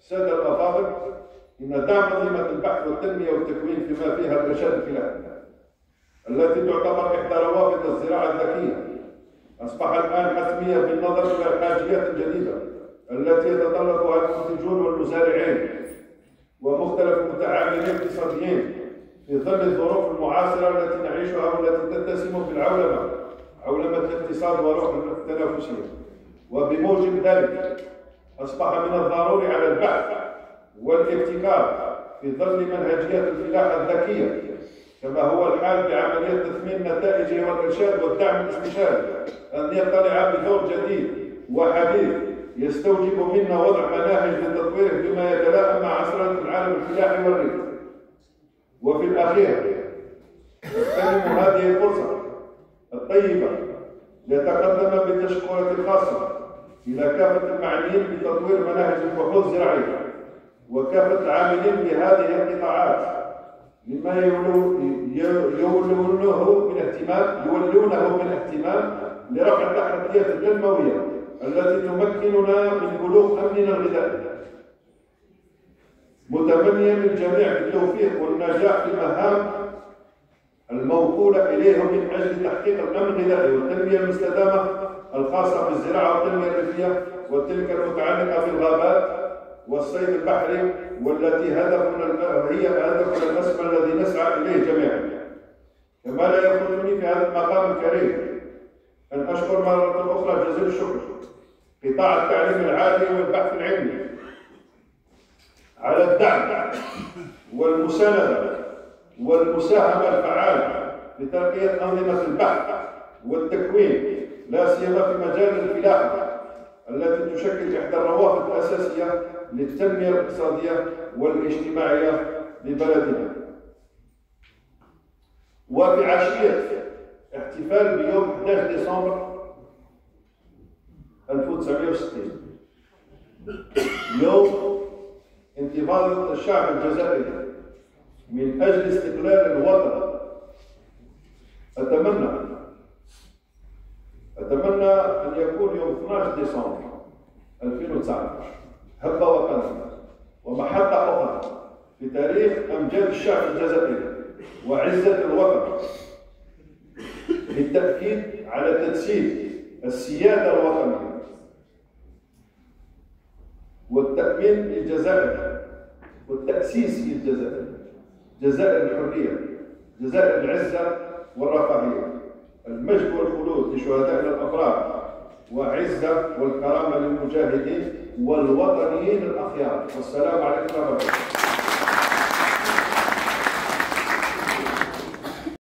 السادة الأفاضل إن دعم منظومة البحث والتنمية والتكوين فيما فيها الإرشاد الفلاحي التي تعتبر إحدى روافد الزراعة الذكية. أصبح الآن حتمية بالنظر إلى الحاجيات الجديدة التي يتطلبها المنتجون والمزارعين ومختلف المتعاملين الاقتصاديين في ظل الظروف المعاصرة التي نعيشها والتي تتسم في العولمة عولمة الاقتصاد وروح التنافسية. وبموجب ذلك أصبح من الضروري على البحث والابتكار في ظل منهجية الفلاحة الذكية كما هو الحال بعملية تثمين نتائجه والإرشاد والدعم الاستشاري أن يطلع بدور جديد وحديث يستوجب منا وضع مناهج لتطويره بما يتلائم مع عصرنة العالم الفلاحي والريف وفي الأخير أغتنم هذه الفرصة الطيبة ليتقدم بالتشكرة الخاصة إلى كافة المعنيين بتطوير مناهج البحوث الزراعية وكافة العاملين بهذه القطاعات مما يولونه من اهتمام يولونه من اهتمام لرفع التحديات التنموية التي تمكننا من بلوغ أمننا الغذائي. متمنيا للجميع بالتوفيق والنجاح في المهام الموكولة إليهم من أجل تحقيق الأمن الغذائي والتنمية المستدامة الخاصة بالزراعة والتنمية الريفية وتلك المتعلقة بالغابات والصيد البحري والتي هدفنا هي هدفنا الاسمى الذي نسعى إليه جميعا. كما لا يخرجني في هذا المقام الكريم أن أشكر مرة أخرى جزيل الشكر قطاع التعليم العالي والبحث العلمي على الدعم والمساندة والمساهمة الفعالة في ترقيه أنظمة البحث والتكوين لا سيما في مجال الفلاحه التي تشكل إحدى الروافد الأساسية للتنمية الاقتصادية والاجتماعية لبلدنا. وفي عشية احتفال بيوم 11 ديسمبر 1960 يوم انتفاضة الشعب الجزائري من أجل استقلال الوطن. أتمنى أتمنى أن يكون يوم 12 ديسمبر 2019 هبة وطنية ومحطة أخرى في تاريخ أمجاد الشعب الجزائري وعزة الوطن. بالتأكيد على تجسيد السيادة الوطنية والتأمين للجزائر والتأسيس للجزائر. جزائر الحرية جزائر العزة والرفاهية. المجد والخلود لشهدائنا الأبرار وعزة والكرامة للمجاهدين والوطنيين الأخيار. والسلام عليكم ورحمة الله.